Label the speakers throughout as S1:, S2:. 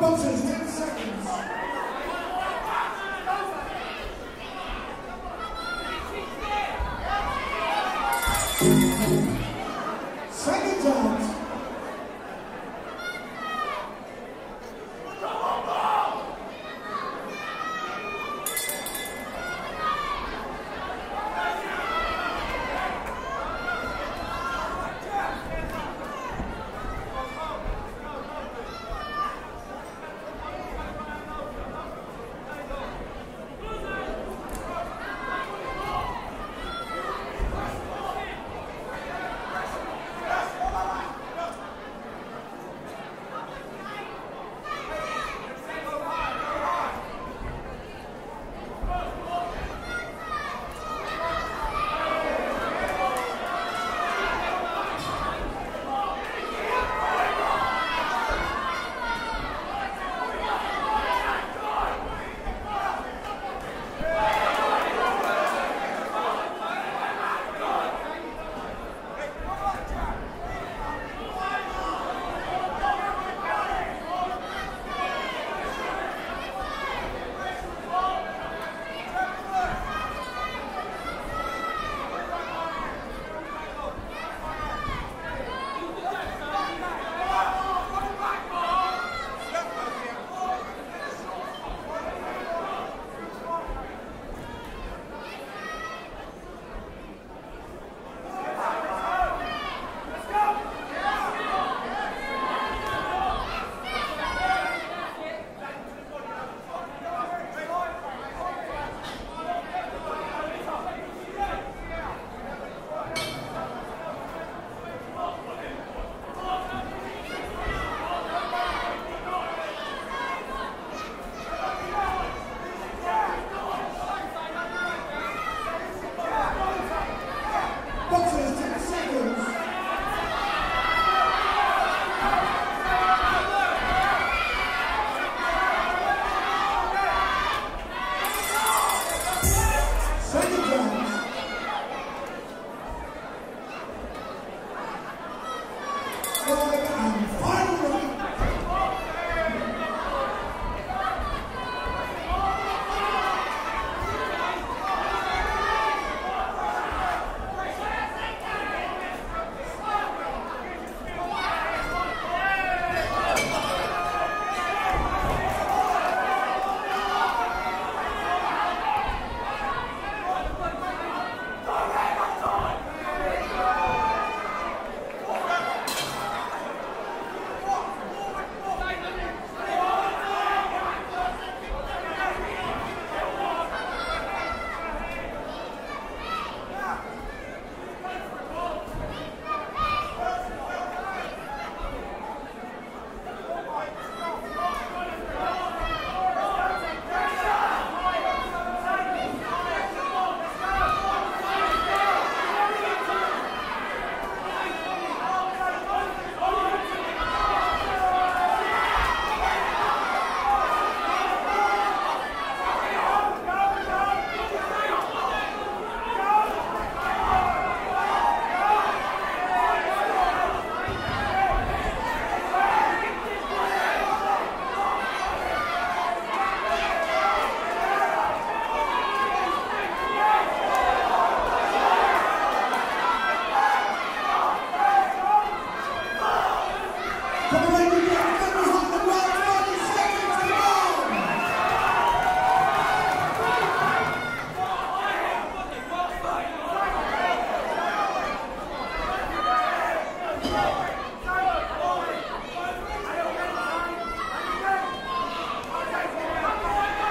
S1: functions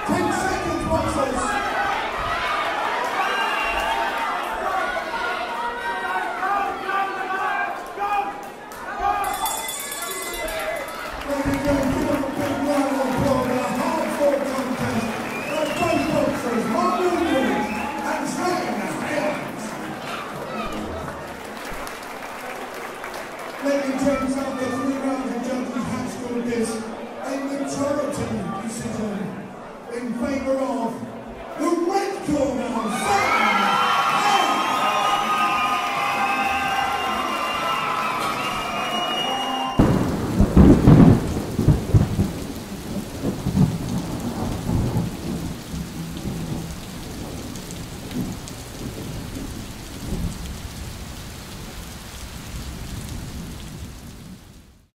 S1: Ladies